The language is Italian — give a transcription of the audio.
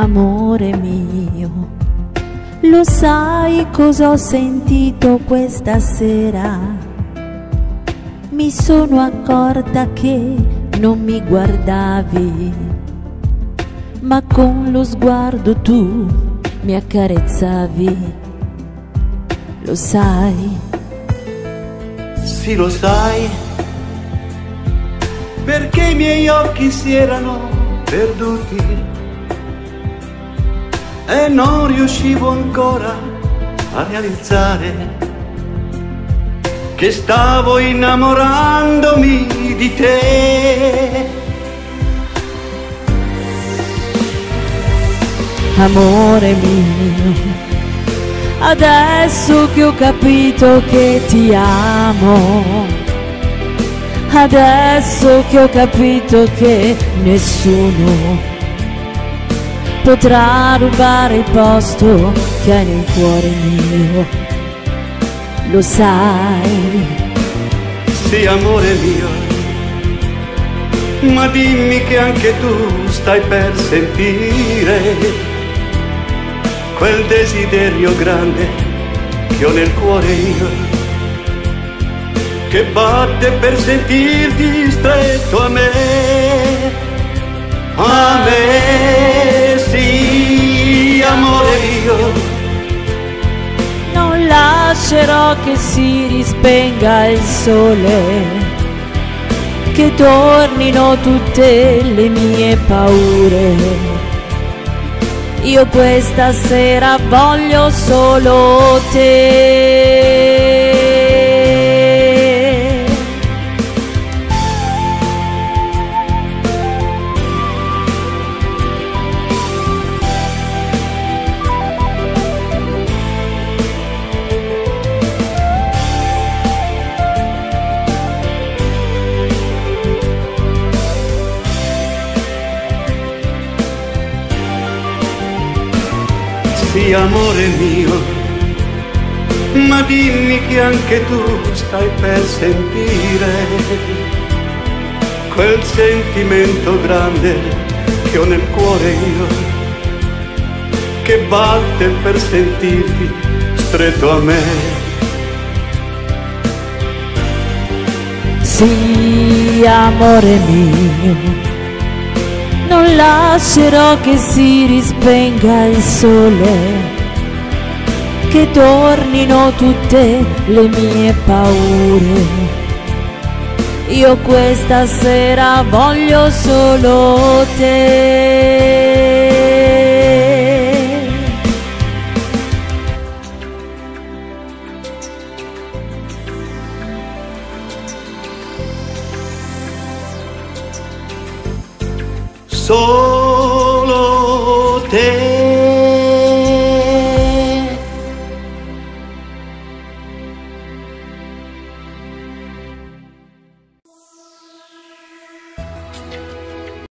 Amore mio, lo sai cosa ho sentito questa sera? Mi sono accorta che non mi guardavi, ma con lo sguardo tu mi accarezzavi. Lo sai? Sì, lo sai, perché i miei occhi si erano perduti e non riuscivo ancora a realizzare che stavo innamorandomi di te. Amore mio, adesso che ho capito che ti amo, adesso che ho capito che nessuno potrà rubare il posto che hai nel cuore mio. Lo sai? Sì, amore mio, ma dimmi che anche tu stai per sentire quel desiderio grande che ho nel cuore io, che batte per sentirti stretto a me, lascerò che si rispenga il sole, che tornino tutte le mie paure. Io questa sera voglio solo te. Sì, amore mio, ma dimmi che anche tu stai per sentire quel sentimento grande che ho nel cuore io, che batte per sentirti stretto a me. Sì, amore mio, non lascerò che si rispenga il sole, che tornino tutte le mie paure. Io questa sera voglio solo te. So